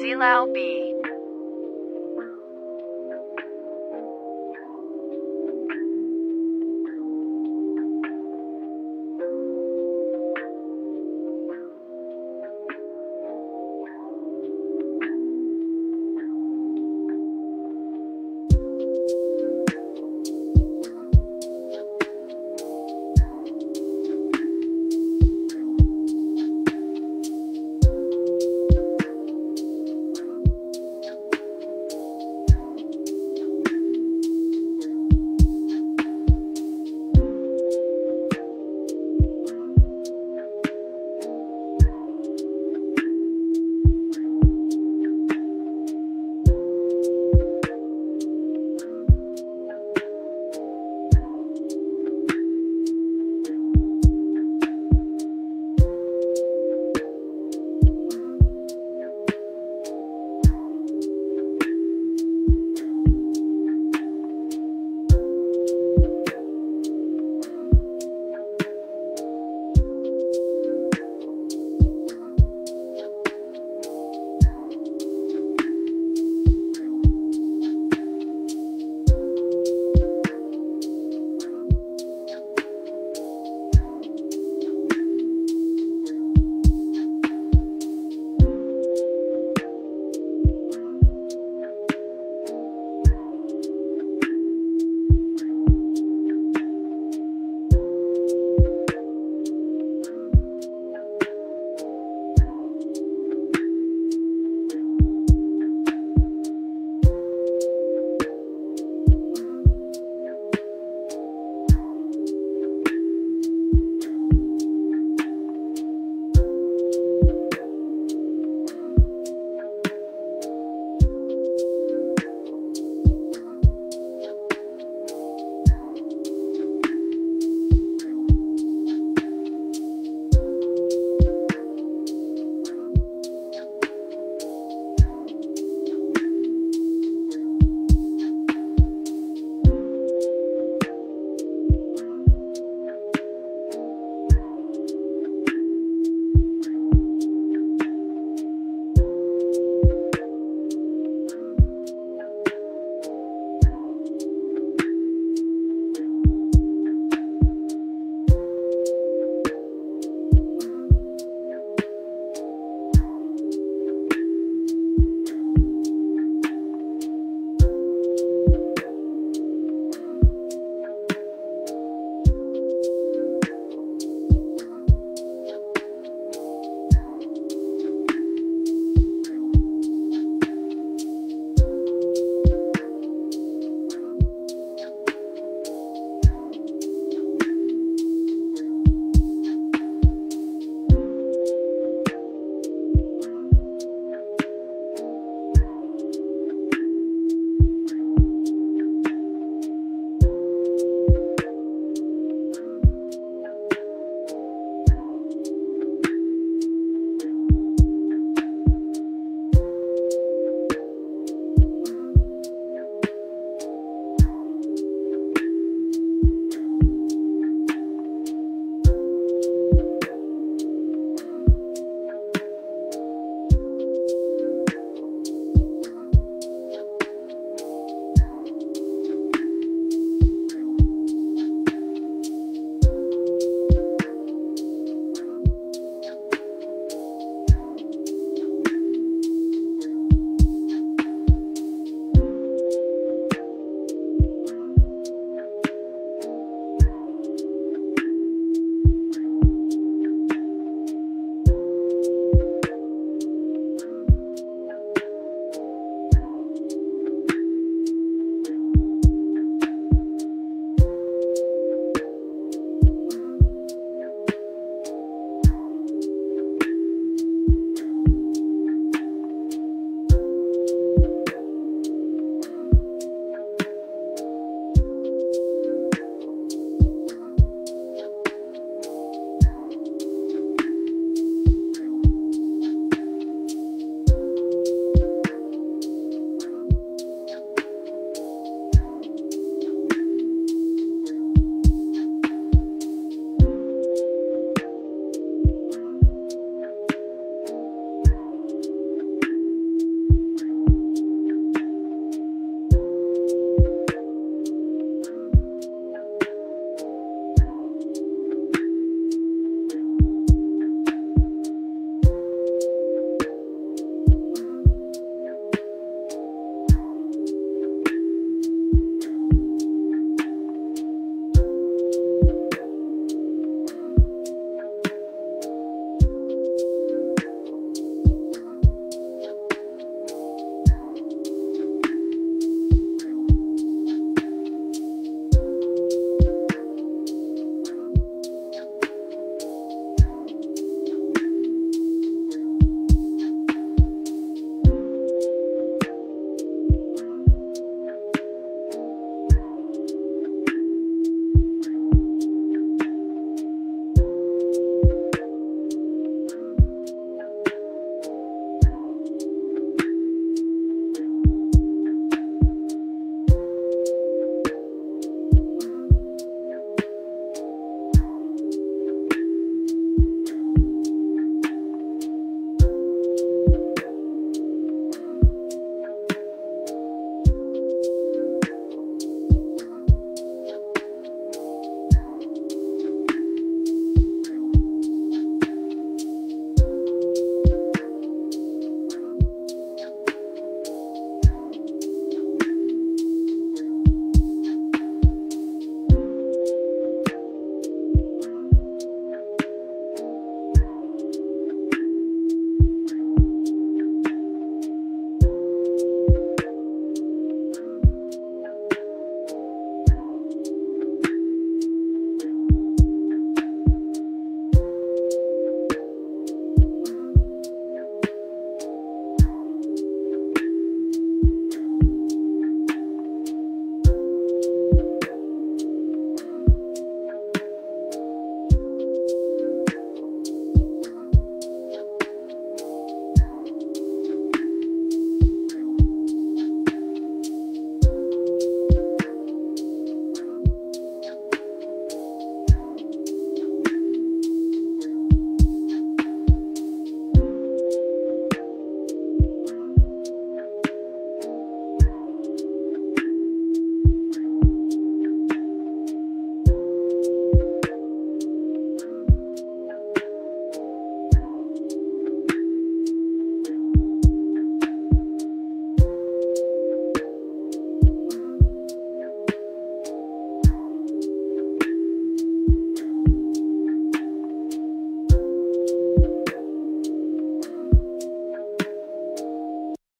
Zilao B.